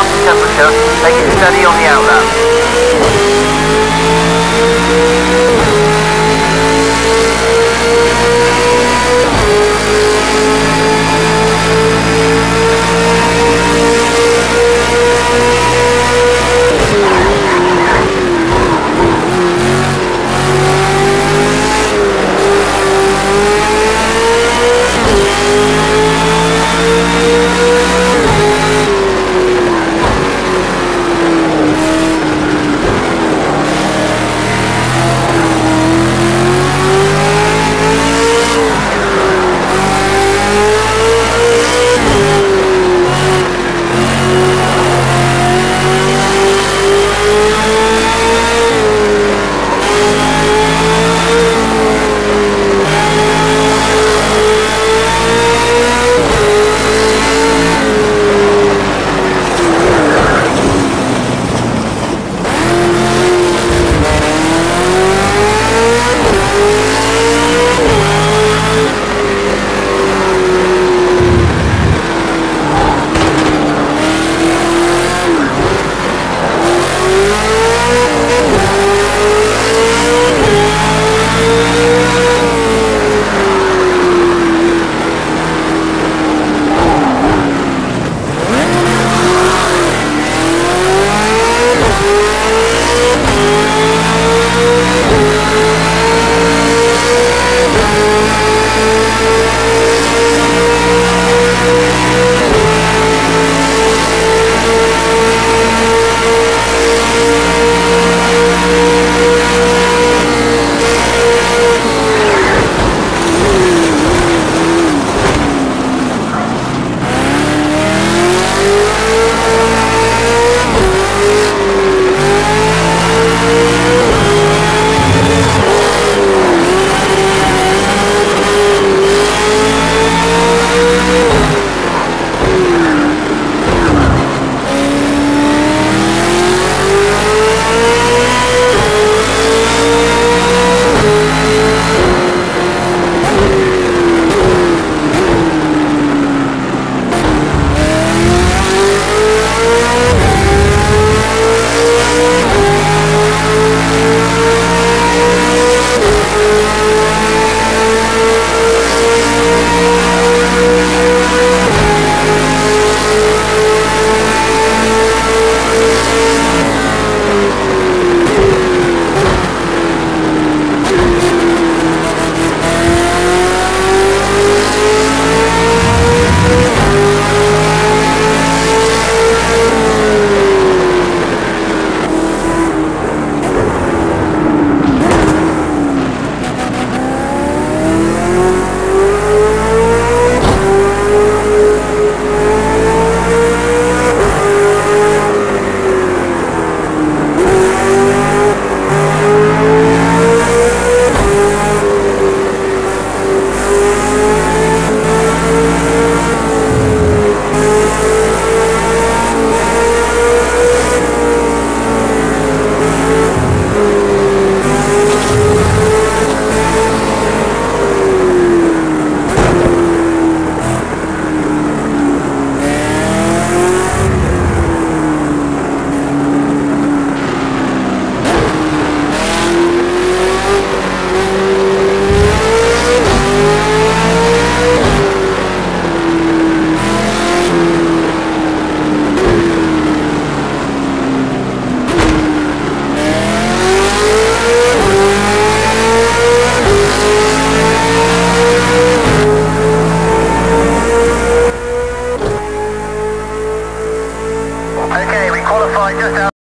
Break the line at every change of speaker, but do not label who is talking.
up the temperature, it steady on the outlap.